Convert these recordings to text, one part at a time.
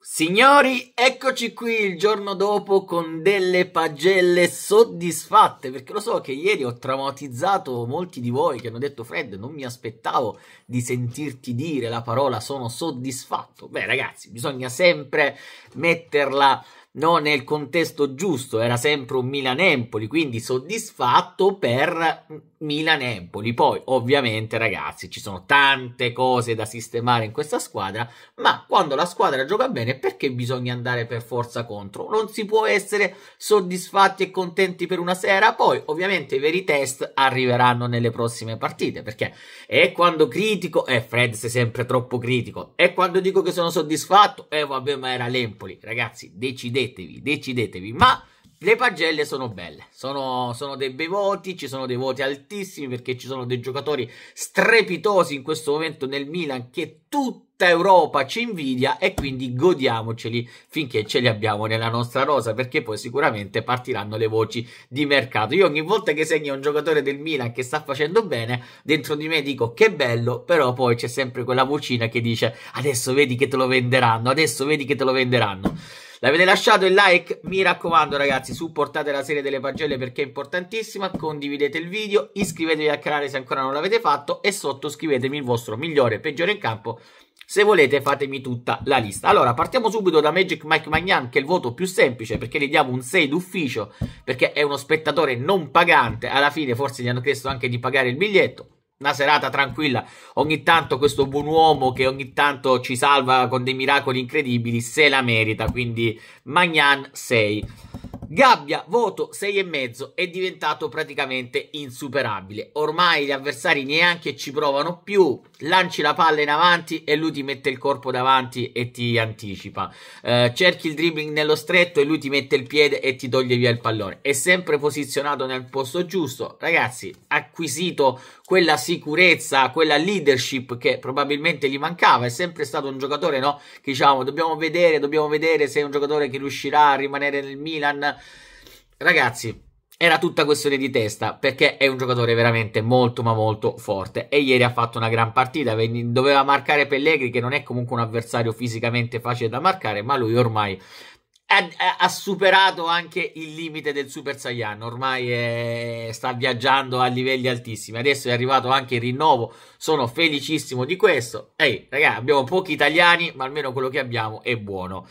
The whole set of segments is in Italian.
Signori, eccoci qui il giorno dopo con delle pagelle soddisfatte, perché lo so che ieri ho traumatizzato molti di voi che hanno detto Fred, non mi aspettavo di sentirti dire la parola sono soddisfatto. Beh ragazzi, bisogna sempre metterla no, nel contesto giusto, era sempre un Milan-Empoli, quindi soddisfatto per Milan-Empoli. Poi, ovviamente, ragazzi, ci sono tante cose da sistemare in questa squadra, ma quando la squadra gioca bene, perché bisogna andare per forza contro? Non si può essere soddisfatti e contenti per una sera, poi, ovviamente, i veri test arriveranno nelle prossime partite, perché è quando critico, e eh, Fred sei sempre troppo critico, e quando dico che sono soddisfatto, eh vabbè, ma era l'Empoli. Ragazzi, decidetevi, decidetevi, ma le pagelle sono belle, sono, sono, dei bei voti, ci sono dei voti altissimi perché ci sono dei giocatori strepitosi in questo momento nel Milan che tutta Europa ci invidia e quindi godiamoceli finché ce li abbiamo nella nostra rosa perché poi sicuramente partiranno le voci di mercato. Io ogni volta che segno un giocatore del Milan che sta facendo bene, dentro di me dico che bello, però poi c'è sempre quella vocina che dice adesso vedi che te lo venderanno, adesso vedi che te lo venderanno. L'avete lasciato il like? Mi raccomando ragazzi, supportate la serie delle pagelle perché è importantissima, condividete il video, iscrivetevi al canale se ancora non l'avete fatto e sottoscrivetemi il vostro migliore e peggiore in campo se volete fatemi tutta la lista. Allora, partiamo subito da Magic Mike Magnan, che è il voto più semplice, perché gli diamo un 6 d'ufficio, perché è uno spettatore non pagante. Alla fine forse gli hanno chiesto anche di pagare il biglietto una serata tranquilla. Ogni tanto questo buon uomo che ogni tanto ci salva con dei miracoli incredibili se la merita. Quindi Magnan 6. Gabbia, voto 6,5, è diventato praticamente insuperabile. Ormai gli avversari neanche ci provano più. Lanci la palla in avanti e lui ti mette il corpo davanti e ti anticipa. Eh, cerchi il dribbling nello stretto e lui ti mette il piede e ti toglie via il pallone. È sempre posizionato nel posto giusto. Ragazzi, acquisito quella sicurezza, quella leadership che probabilmente gli mancava. È sempre stato un giocatore, no? Che diciamo, dobbiamo vedere, dobbiamo vedere se è un giocatore che riuscirà a rimanere nel Milan Ragazzi, era tutta questione di testa perché è un giocatore veramente molto ma molto forte. E ieri ha fatto una gran partita doveva marcare Pellegrini che non è comunque un avversario fisicamente facile da marcare ma lui ormai ha, ha superato anche il limite del Super Saiyan. Ormai è, sta viaggiando a livelli altissimi. Adesso è arrivato anche il rinnovo sono felicissimo di questo. Ehi ragazzi abbiamo pochi italiani ma almeno quello che abbiamo è buono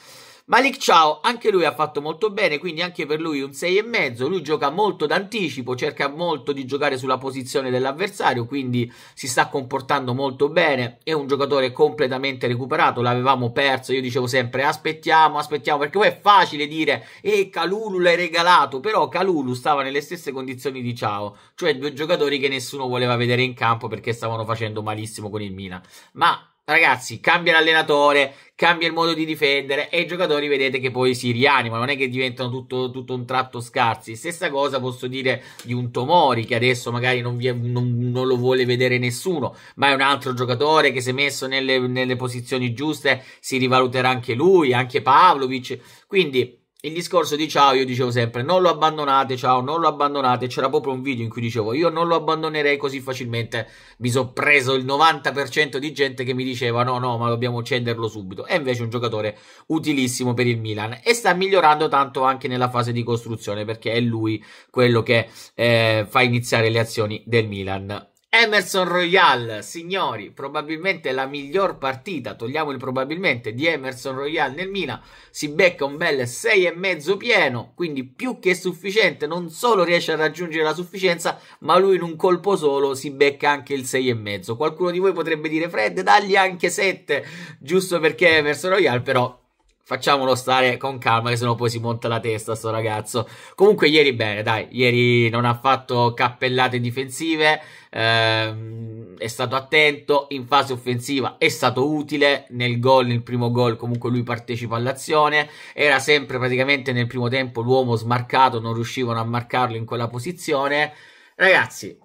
Malik Ciao, anche lui ha fatto molto bene, quindi anche per lui un 6,5. Lui gioca molto d'anticipo, cerca molto di giocare sulla posizione dell'avversario, quindi si sta comportando molto bene. È un giocatore completamente recuperato, l'avevamo perso. Io dicevo sempre aspettiamo, aspettiamo, perché poi è facile dire e Calulu l'hai regalato, però Calulu stava nelle stesse condizioni di Ciao, cioè due giocatori che nessuno voleva vedere in campo perché stavano facendo malissimo con il Milan. Ma Ragazzi, cambia l'allenatore, cambia il modo di difendere e i giocatori vedete che poi si rianimano, non è che diventano tutto, tutto un tratto scarsi. Stessa cosa posso dire di un Tomori che adesso magari non, vi, non, non lo vuole vedere nessuno, ma è un altro giocatore che se messo nelle, nelle posizioni giuste si rivaluterà anche lui, anche Pavlovic. Quindi il discorso di ciao, io dicevo sempre non lo abbandonate, ciao, non lo abbandonate. C'era proprio un video in cui dicevo io non lo abbandonerei così facilmente. Mi sono preso il 90% di gente che mi diceva no, no, ma dobbiamo cenderlo subito. E invece è un giocatore utilissimo per il Milan e sta migliorando tanto anche nella fase di costruzione perché è lui quello che eh, fa iniziare le azioni del Milan. Emerson Royal, signori, probabilmente la miglior partita, togliamo il probabilmente, di Emerson Royal nel Milan, si becca un bel 6,5 pieno, quindi più che sufficiente, non solo riesce a raggiungere la sufficienza, ma lui in un colpo solo si becca anche il 6,5. Qualcuno di voi potrebbe dire, Fred, dagli anche 7, giusto perché Emerson Royal, però facciamolo stare con calma che sennò poi si monta la testa sto ragazzo. Comunque ieri bene dai. Ieri non ha fatto cappellate difensive ehm, è stato attento. In fase offensiva è stato utile. Nel gol nel primo gol comunque lui partecipa all'azione. Era sempre praticamente nel primo tempo l'uomo smarcato non riuscivano a marcarlo in quella posizione. Ragazzi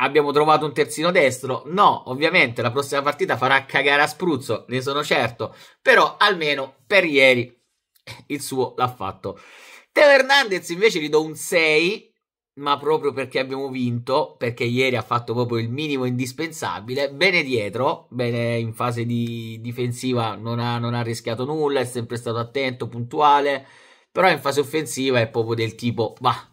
Abbiamo trovato un terzino destro? No, ovviamente la prossima partita farà cagare a spruzzo, ne sono certo. Però almeno per ieri il suo l'ha fatto. Teo Hernandez invece gli do un 6 ma proprio perché abbiamo vinto, perché ieri ha fatto proprio il minimo indispensabile. Bene dietro, bene in fase di difensiva, non ha, non ha rischiato nulla, è sempre stato attento, puntuale. Però in fase offensiva è proprio del tipo, bah,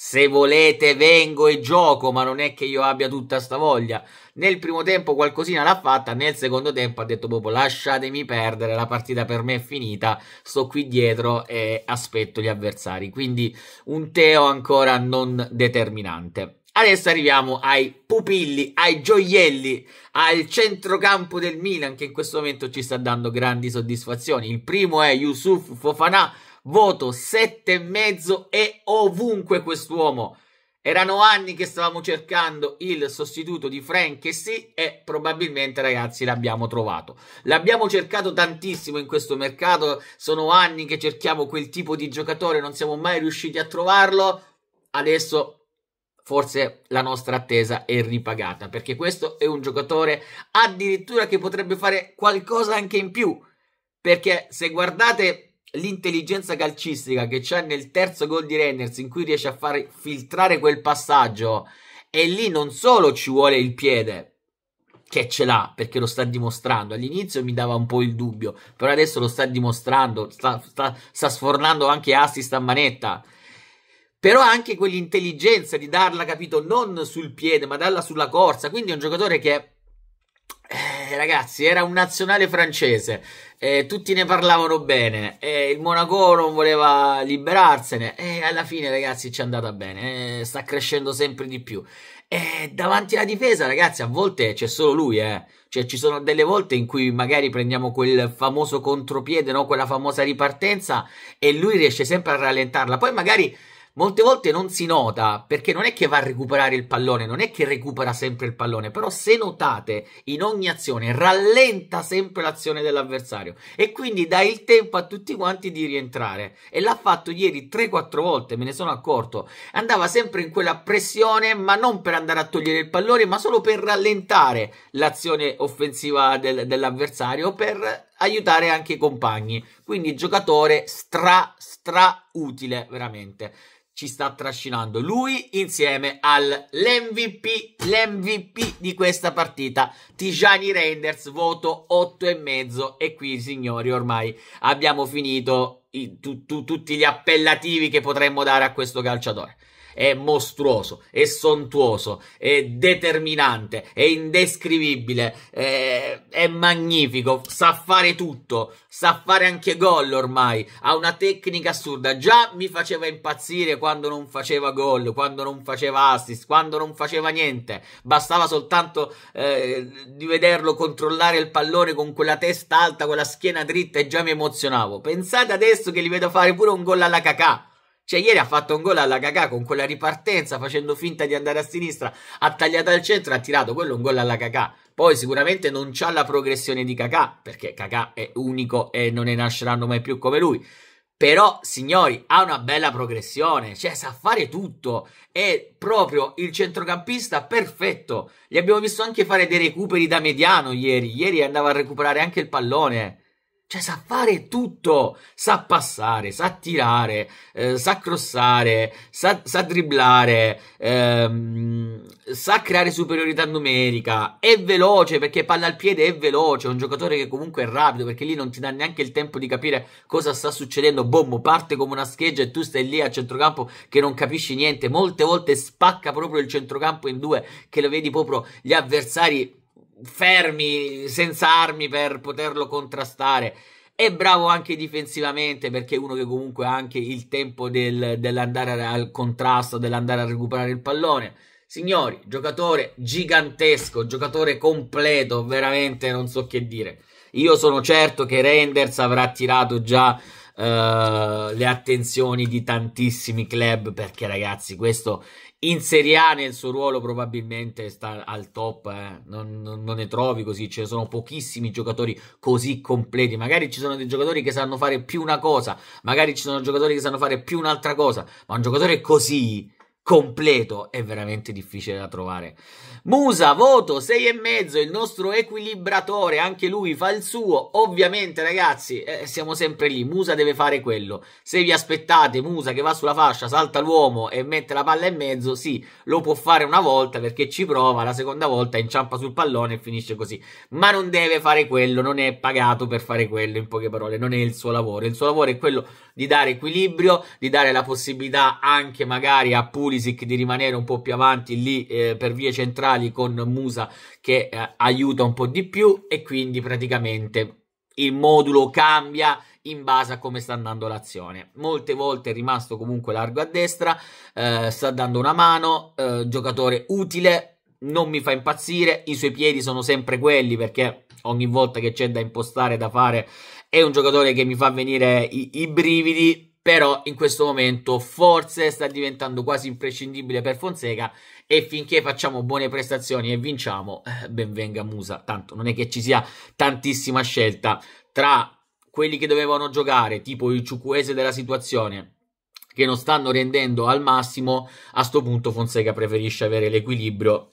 se volete vengo e gioco, ma non è che io abbia tutta sta voglia. Nel primo tempo qualcosina l'ha fatta, nel secondo tempo ha detto proprio lasciatemi perdere, la partita per me è finita, sto qui dietro e aspetto gli avversari. Quindi un Teo ancora non determinante. Adesso arriviamo ai pupilli, ai gioielli, al centrocampo del Milan che in questo momento ci sta dando grandi soddisfazioni. Il primo è Yusuf Fofana voto sette e mezzo e ovunque quest'uomo. Erano anni che stavamo cercando il sostituto di Frank e sì, e probabilmente ragazzi l'abbiamo trovato. L'abbiamo cercato tantissimo in questo mercato, sono anni che cerchiamo quel tipo di giocatore, non siamo mai riusciti a trovarlo. Adesso forse la nostra attesa è ripagata, perché questo è un giocatore addirittura che potrebbe fare qualcosa anche in più. Perché se guardate l'intelligenza calcistica che c'è nel terzo gol di Renners in cui riesce a far filtrare quel passaggio e lì non solo ci vuole il piede che ce l'ha perché lo sta dimostrando. All'inizio mi dava un po' il dubbio però adesso lo sta dimostrando sta, sta, sta sfornando anche assist a manetta. Però anche quell'intelligenza di darla capito non sul piede ma darla sulla corsa. Quindi è un giocatore che eh, ragazzi, era un nazionale francese, eh, tutti ne parlavano bene, eh, il Monaco non voleva liberarsene e alla fine, ragazzi, ci è andata bene, sta crescendo sempre di più. E davanti alla difesa, ragazzi, a volte c'è solo lui, eh. Cioè, ci sono delle volte in cui magari prendiamo quel famoso contropiede, no? Quella famosa ripartenza e lui riesce sempre a rallentarla. Poi magari molte volte non si nota perché non è che va a recuperare il pallone, non è che recupera sempre il pallone, però se notate in ogni azione rallenta sempre l'azione dell'avversario e quindi dà il tempo a tutti quanti di rientrare. E l'ha fatto ieri 3-4 volte, me ne sono accorto, andava sempre in quella pressione ma non per andare a togliere il pallone ma solo per rallentare l'azione offensiva del, dell'avversario per aiutare anche i compagni, quindi giocatore stra stra utile veramente ci sta trascinando lui insieme all'MVP, l'MVP di questa partita, Tijani Renders, voto 8,5 e qui signori ormai abbiamo finito i, tu, tu, tutti gli appellativi che potremmo dare a questo calciatore è mostruoso, è sontuoso, è determinante, è indescrivibile, è, è magnifico, sa fare tutto, sa fare anche gol ormai, ha una tecnica assurda, già mi faceva impazzire quando non faceva gol, quando non faceva assist, quando non faceva niente, bastava soltanto eh, di vederlo controllare il pallone con quella testa alta, quella schiena dritta e già mi emozionavo. Pensate adesso che li vedo fare pure un gol alla cacà. Cioè, ieri ha fatto un gol alla cacà con quella ripartenza, facendo finta di andare a sinistra, ha tagliato al centro, ha tirato quello un gol alla cacà. Poi sicuramente non c'ha la progressione di cacà, perché cacà è unico e non ne nasceranno mai più come lui. Però, signori, ha una bella progressione, cioè sa fare tutto. È proprio il centrocampista perfetto. Gli abbiamo visto anche fare dei recuperi da mediano ieri. Ieri andava a recuperare anche il pallone. Cioè, sa fare tutto, sa passare, sa tirare, eh, sa crossare, sa, sa dribblare, ehm, sa creare superiorità numerica, è veloce perché palla al piede è veloce, è un giocatore che comunque è rapido perché lì non ti dà neanche il tempo di capire cosa sta succedendo, bombo, parte come una scheggia e tu stai lì a centrocampo che non capisci niente, molte volte spacca proprio il centrocampo in due, che lo vedi proprio gli avversari fermi, senza armi per poterlo contrastare. È bravo anche difensivamente perché è uno che comunque ha anche il tempo del, dell'andare al contrasto, dell'andare a recuperare il pallone. Signori, giocatore gigantesco, giocatore completo, veramente non so che dire. Io sono certo che Renders avrà attirato già le attenzioni di tantissimi club perché ragazzi questo in Serie A nel suo ruolo probabilmente sta al top, eh. non, non, non, ne trovi così, ce ne sono pochissimi giocatori così completi, magari ci sono dei giocatori che sanno fare più una cosa, magari ci sono giocatori che sanno fare più un'altra cosa, ma un giocatore così completo è veramente difficile da trovare. Musa, voto 6,5, il nostro equilibratore, anche lui fa il suo. Ovviamente, ragazzi, eh, siamo sempre lì. Musa deve fare quello. Se vi aspettate Musa che va sulla fascia, salta l'uomo e mette la palla in mezzo, sì, lo può fare una volta perché ci prova, la seconda volta inciampa sul pallone e finisce così. Ma non deve fare quello, non è pagato per fare quello, in poche parole, non è il suo lavoro. Il suo lavoro è quello di dare equilibrio, di dare la possibilità anche magari a Pulisic di rimanere un po' più avanti lì eh, per vie centrali con Musa che eh, aiuta un po' di più e quindi praticamente il modulo cambia in base a come sta andando l'azione. Molte volte è rimasto comunque largo a destra, eh, sta dando una mano, eh, giocatore utile, non mi fa impazzire, i suoi piedi sono sempre quelli perché ogni volta che c'è da impostare, da fare è un giocatore che mi fa venire i, i brividi, però in questo momento forse sta diventando quasi imprescindibile per Fonseca e finché facciamo buone prestazioni e vinciamo, eh, ben venga Musa, tanto non è che ci sia tantissima scelta tra quelli che dovevano giocare, tipo il ciucuese della situazione, che non stanno rendendo al massimo, a sto punto Fonseca preferisce avere l'equilibrio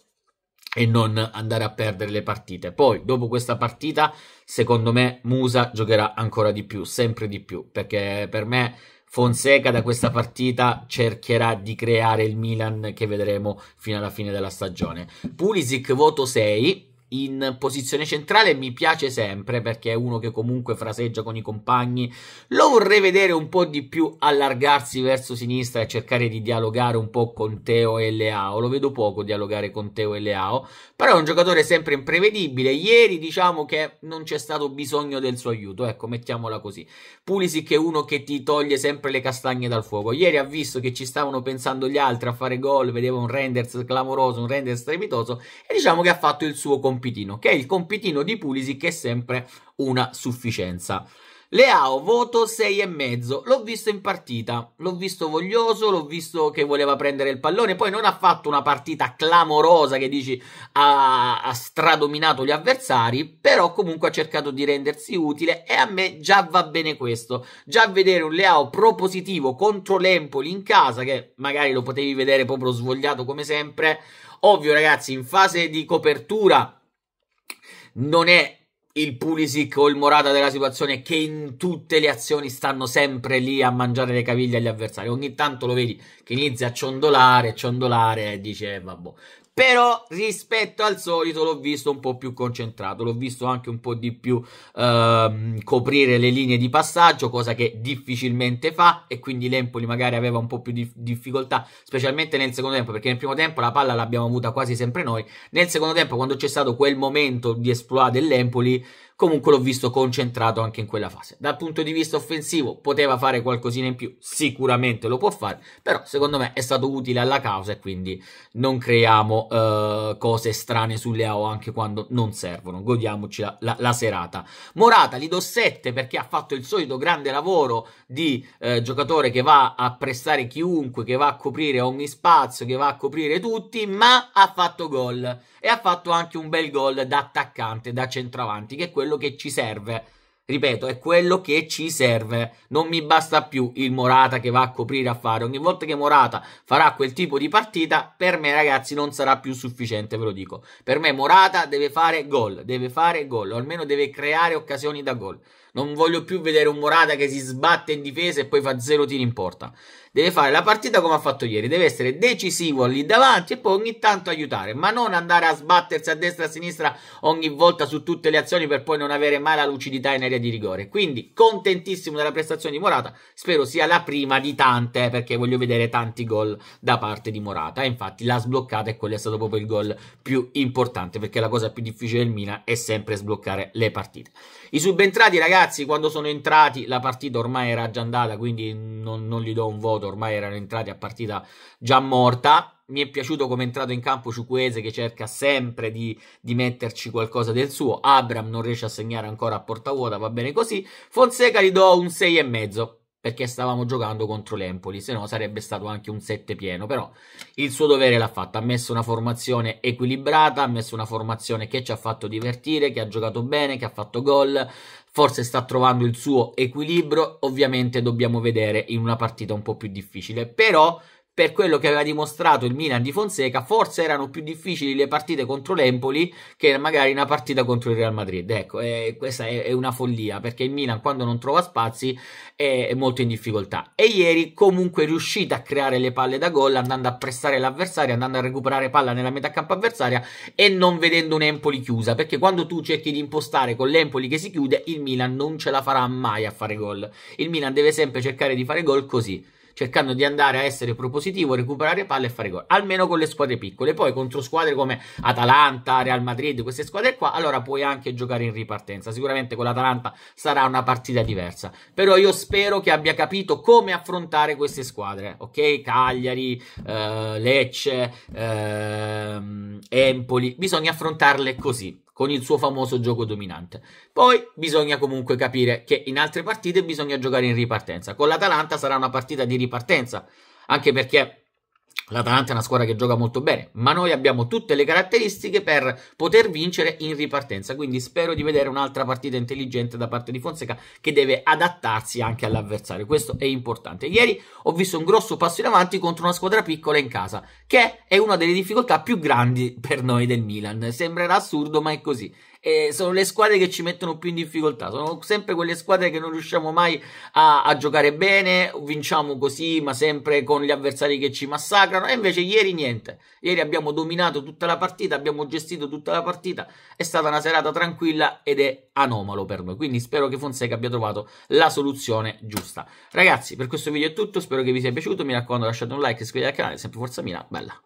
e non andare a perdere le partite. Poi, dopo questa partita, secondo me Musa giocherà ancora di più, sempre di più, perché per me Fonseca da questa partita cercherà di creare il Milan che vedremo fino alla fine della stagione. Pulisic voto 6, in posizione centrale mi piace sempre perché è uno che comunque fraseggia con i compagni. Lo vorrei vedere un po' di più allargarsi verso sinistra e cercare di dialogare un po' con Teo e Leao. Lo vedo poco dialogare con Teo e Leao, però è un giocatore sempre imprevedibile. Ieri diciamo che non c'è stato bisogno del suo aiuto, ecco, mettiamola così. Pulisic è uno che ti toglie sempre le castagne dal fuoco. Ieri ha visto che ci stavano pensando gli altri a fare gol, vedeva un Renders clamoroso, un Renders strepitoso e diciamo che ha fatto il suo compito compitino, che è il compitino di Pulisic che è sempre una sufficienza. Leao, voto 6,5. L'ho visto in partita, l'ho visto voglioso, l'ho visto che voleva prendere il pallone. Poi non ha fatto una partita clamorosa che dici ha, ha stradominato gli avversari, però comunque ha cercato di rendersi utile e a me già va bene questo. Già vedere un Leao propositivo contro l'Empoli in casa, che magari lo potevi vedere proprio svogliato come sempre. Ovvio, ragazzi, in fase di copertura non è il Pulisic o il Morata della situazione che in tutte le azioni stanno sempre lì a mangiare le caviglie agli avversari. Ogni tanto lo vedi che inizia a ciondolare, ciondolare e dice eh, vabbè. Però rispetto al solito l'ho visto un po' più concentrato, l'ho visto anche un po' di più ehm, coprire le linee di passaggio, cosa che difficilmente fa e quindi l'Empoli magari aveva un po' più di difficoltà, specialmente nel secondo tempo, perché nel primo tempo la palla l'abbiamo avuta quasi sempre noi, nel secondo tempo quando c'è stato quel momento di esploit dell'Empoli comunque l'ho visto concentrato anche in quella fase. Dal punto di vista offensivo poteva fare qualcosina in più, sicuramente lo può fare, però secondo me è stato utile alla causa e quindi non creiamo uh, cose strane sulle AO anche quando non servono, godiamoci la, la, la, serata. Morata gli do 7 perché ha fatto il solito grande lavoro di uh, giocatore che va a prestare chiunque, che va a coprire ogni spazio, che va a coprire tutti, ma ha fatto gol e ha fatto anche un bel gol da attaccante, da centravanti, che è quello che ci serve. Ripeto, è quello che ci serve. Non mi basta più il Morata che va a coprire a fare. Ogni volta che Morata farà quel tipo di partita, per me, ragazzi, non sarà più sufficiente, ve lo dico. Per me, Morata deve fare gol, deve fare gol, o almeno deve creare occasioni da gol. Non voglio più vedere un Morata che si sbatte in difesa e poi fa zero tiri in porta deve fare la partita come ha fatto ieri, deve essere decisivo lì davanti e poi ogni tanto aiutare, ma non andare a sbattersi a destra e a sinistra ogni volta su tutte le azioni per poi non avere mai la lucidità in area di rigore. Quindi contentissimo della prestazione di Morata, spero sia la prima di tante perché voglio vedere tanti gol da parte di Morata. E infatti l'ha sbloccata e quello è stato proprio il gol più importante perché la cosa più difficile del Mina è sempre sbloccare le partite. I subentrati ragazzi quando sono entrati la partita ormai era già andata quindi non, non gli do un voto ormai erano entrati a partita già morta. Mi è piaciuto come è entrato in campo Ciuquese che cerca sempre di, di, metterci qualcosa del suo. Abram non riesce a segnare ancora a porta vuota, va bene così. Fonseca gli do un 6,5 perché stavamo giocando contro l'Empoli, se no sarebbe stato anche un 7 pieno, però il suo dovere l'ha fatto, ha messo una formazione equilibrata, ha messo una formazione che ci ha fatto divertire, che ha giocato bene, che ha fatto gol, forse sta trovando il suo equilibrio, ovviamente dobbiamo vedere in una partita un po' più difficile, però per quello che aveva dimostrato il Milan di Fonseca, forse erano più difficili le partite contro l'Empoli che magari una partita contro il Real Madrid. Ecco, eh, questa è, è, una follia perché il Milan quando non trova spazi è, è, molto in difficoltà. E ieri comunque è riuscita a creare le palle da gol andando a pressare l'avversario, andando a recuperare palla nella metà campo avversaria e non vedendo un Empoli chiusa, perché quando tu cerchi di impostare con l'Empoli che si chiude, il Milan non ce la farà mai a fare gol. Il Milan deve sempre cercare di fare gol così cercando di andare a essere propositivo, recuperare palle e fare gol, almeno con le squadre piccole. Poi contro squadre come Atalanta, Real Madrid, queste squadre qua, allora puoi anche giocare in ripartenza. Sicuramente con l'Atalanta sarà una partita diversa, però io spero che abbia capito come affrontare queste squadre, ok? Cagliari, eh, Lecce, eh, Empoli, bisogna affrontarle così con il suo famoso gioco dominante. Poi bisogna comunque capire che in altre partite bisogna giocare in ripartenza. Con l'Atalanta sarà una partita di ripartenza, anche perché L'Atalanta è una squadra che gioca molto bene, ma noi abbiamo tutte le caratteristiche per poter vincere in ripartenza. Quindi spero di vedere un'altra partita intelligente da parte di Fonseca che deve adattarsi anche all'avversario. Questo è importante. Ieri ho visto un grosso passo in avanti contro una squadra piccola in casa, che è una delle difficoltà più grandi per noi del Milan. Sembrerà assurdo, ma è così e sono le squadre che ci mettono più in difficoltà. Sono sempre quelle squadre che non riusciamo mai a, a, giocare bene, vinciamo così, ma sempre con gli avversari che ci massacrano. E invece ieri niente. Ieri abbiamo dominato tutta la partita, abbiamo gestito tutta la partita. È stata una serata tranquilla ed è anomalo per noi. Quindi spero che Fonseca abbia trovato la soluzione giusta. Ragazzi, per questo video è tutto. Spero che vi sia piaciuto. Mi raccomando, lasciate un like, iscrivetevi al canale. Sempre Forza Mina, bella.